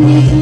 me.